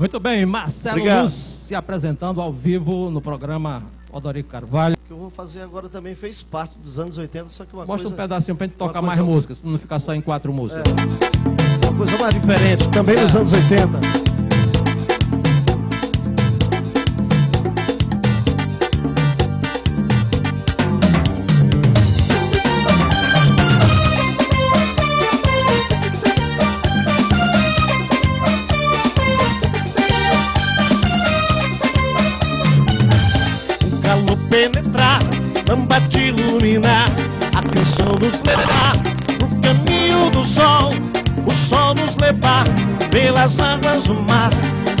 Muito bem, Marcelo Obrigado. Luz se apresentando ao vivo no programa Odorico Carvalho. O que eu vou fazer agora também fez parte dos anos 80, só que uma Mostra coisa... um pedacinho pra gente tocar coisa- mais músicas, se não ficar só em quatro músicas. É, uma coisa mais diferente, também É. dos anos 80. Águas do mar,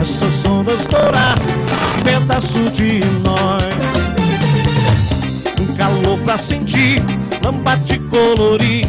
essas ondas dourar, um pedaço de nós. Um calor pra sentir, lamba te colorir,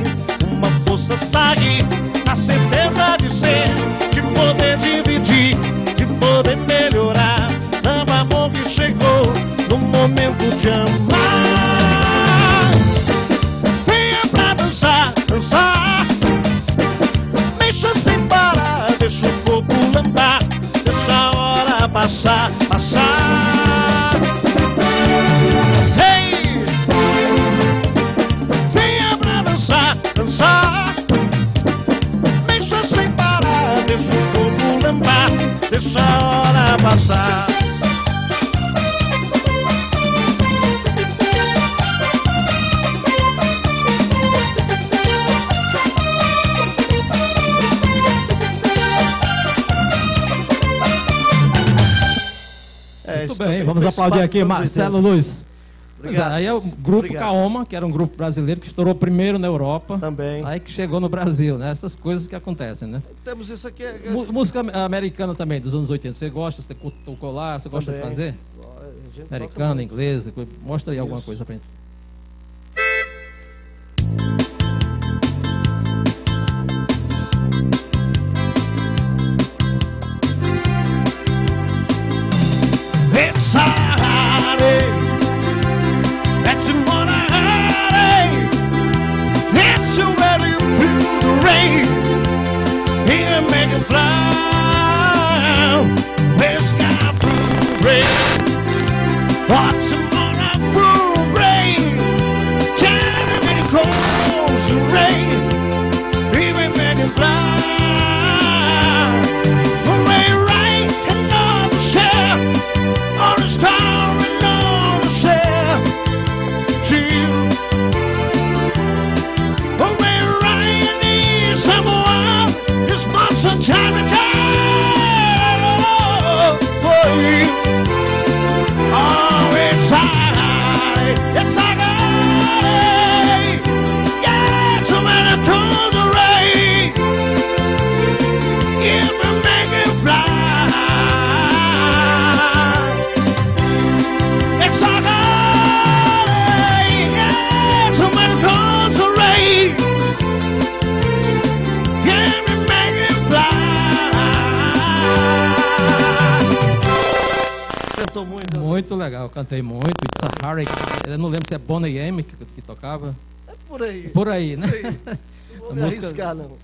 aplaudir aqui Marcelo 80. Luz. Pois é, Obrigado. aí é o grupo Obrigado. Kaoma, que era um grupo brasileiro que estourou primeiro na Europa. Também. Aí que chegou no Brasil, né? Essas coisas que acontecem, né? Temos isso aqui. é- Mu- Música americana também, dos anos 80. Você gosta? Você tocou lá? Você gosta de também. fazer? Gente toca Americana, inglesa? Mostra aí alguma Isso. coisa pra gente. Legal, cantei muito. It's a Hurricane. Eu não lembro se é Bonnie M que, que tocava. É por aí. Por aí, né? Por aí. Não vou A me música- arriscar, não.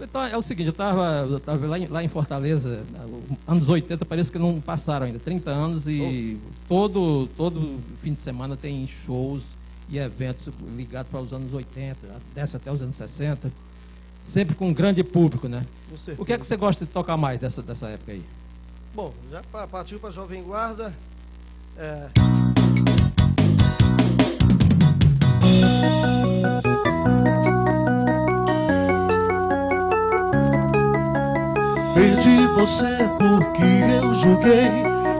Então é o seguinte, eu estava eu tava lá, em, lá em Fortaleza, anos 80 parece que não passaram ainda, 30 anos e todo, todo fim de semana tem shows e eventos ligados para os anos 80, desce até os anos 60, sempre com um grande público, né? O que é que você gosta de tocar mais dessa, dessa época aí? Bom, já pa- partiu para Jovem Guarda. É, Perdi você porque eu julguei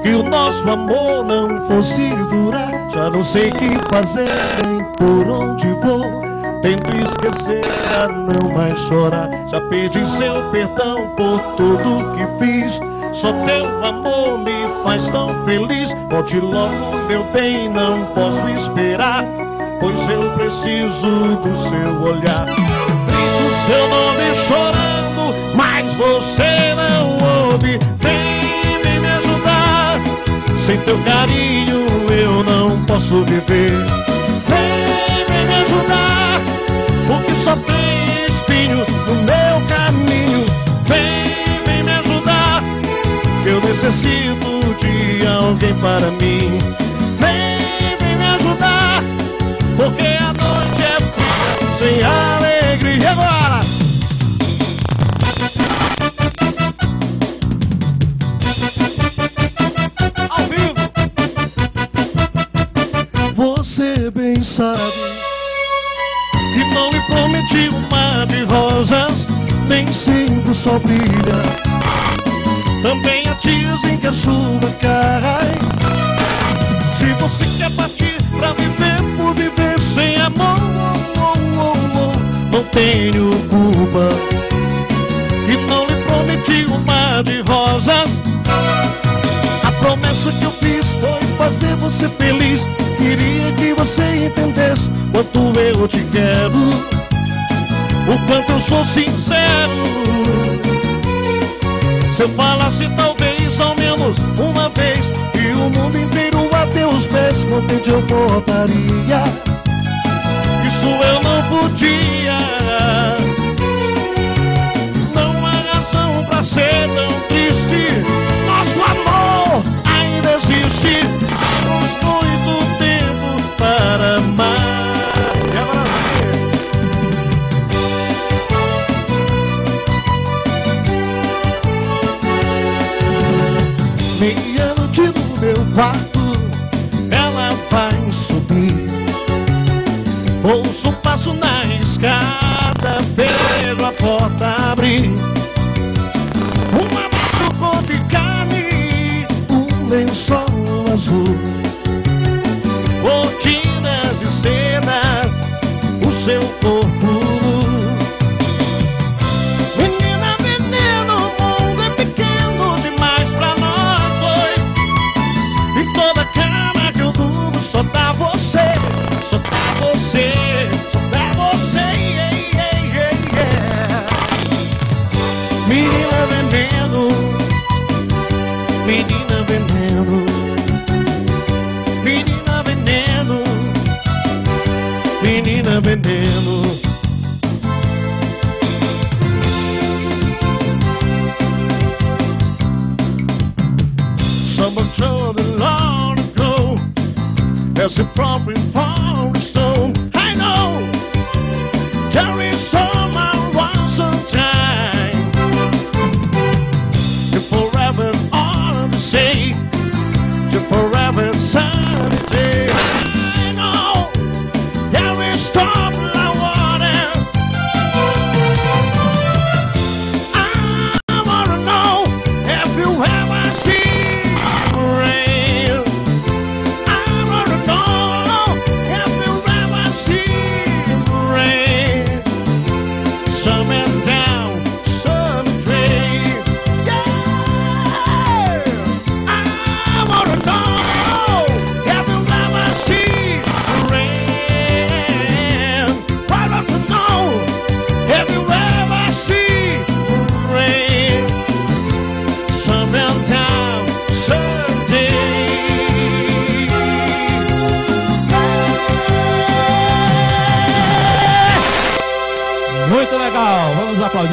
que o nosso amor não fosse durar. Já não sei o que fazer nem por onde vou. Tento esquecer pra não mais chorar. Já pedi seu perdão por tudo que fiz. Só teu amor me faz tão feliz. Volte logo, meu bem, não posso esperar. Pois eu preciso do seu olhar. Grito seu nome chorando, mas você não ouve. Vem me ajudar. Sem teu carinho eu não posso viver. Só tem espinho no meu caminho. Vem, vem me ajudar, que eu necessito de alguém para mim. Vem, vem me ajudar, porque a noite é fria, sem alegria. E agora? Ao vivo. Você bem sabe sempre o Se eu falasse talvez ao menos uma vez e o mundo inteiro a teus pés, contente eu voltaria. Abrir.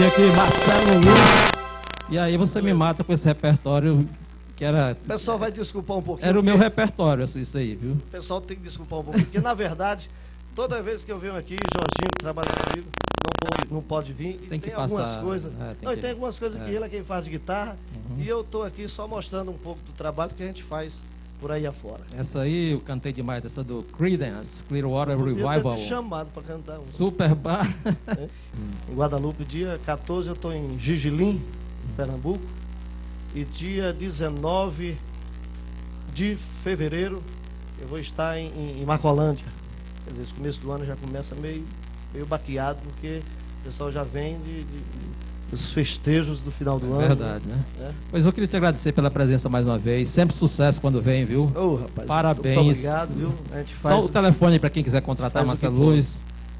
Aqui Marcelo Luz. E aí você me mata com esse repertório que era O pessoal vai desculpar um pouquinho. era o meu repertório, isso isso aí, viu? O pessoal tem que desculpar um pouquinho, porque na verdade, toda vez que eu venho aqui, Jorginho, que trabalha comigo, não pode, não pode vir. E Tem que algumas passar, coisas. é, tem não, que- tem algumas coisas que é. ele é quem faz de guitarra. Uhum. E eu tô aqui só mostrando um pouco do trabalho que a gente faz por aí afora. Essa aí eu cantei demais, essa do Creedence, Clearwater Eu Revival. te chamado para cantar um. Super bar. né? Em Guadalupe, dia 14 eu estou em Gigilim, Pernambuco. E dia 19 de fevereiro eu vou estar em, em, em Macolândia. Quer dizer, esse começo do ano já começa meio, meio baqueado, porque o pessoal já vem de, de- dos festejos do final do ano. É Verdade, né? né? Pois eu queria te agradecer pela presença mais uma vez. Sempre sucesso quando vem, viu? Ô, rapaz, Parabéns. Muito obrigado, viu? A gente Só faz. o telefone para quem quiser contratar Marcelo. Luz.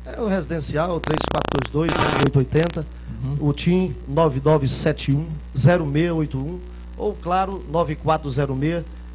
É o residencial 3422-880, Uhum. o TIM 9971-0681, ou claro,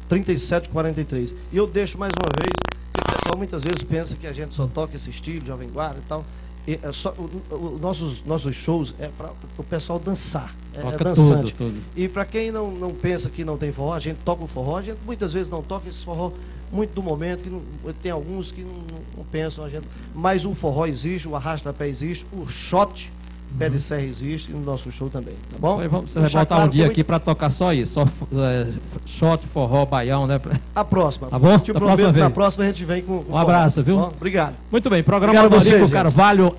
9406-3743. E eu deixo mais uma vez, o pessoal muitas vezes pensa que a gente só toca esse estilo, Jovem Guarda e tal. E, é só, o, o- nossos, nossos shows é para o pessoal dançar. É, é Toca dançante. tudo, tudo. E para quem não, não pensa que não tem forró, a gente toca o forró, a gente muitas vezes não toca esse forró muito do momento, que não- tem alguns que não, não- não pensam, a gente, mas o forró existe, o arrasta-pé existe, o shot pé de serra existe e no nosso show também, tá bom? Foi, vamos- deixar botar claro um dia que aqui para tocar só isso, só é, shot, forró, baião, né? A próxima. Tá bom? Te Da prometo próxima que na vez. próxima a gente vem com. com Um abraço, forró, viu? tá bom? Obrigado. Muito bem, programa Obrigado vocês, gente. Carvalho.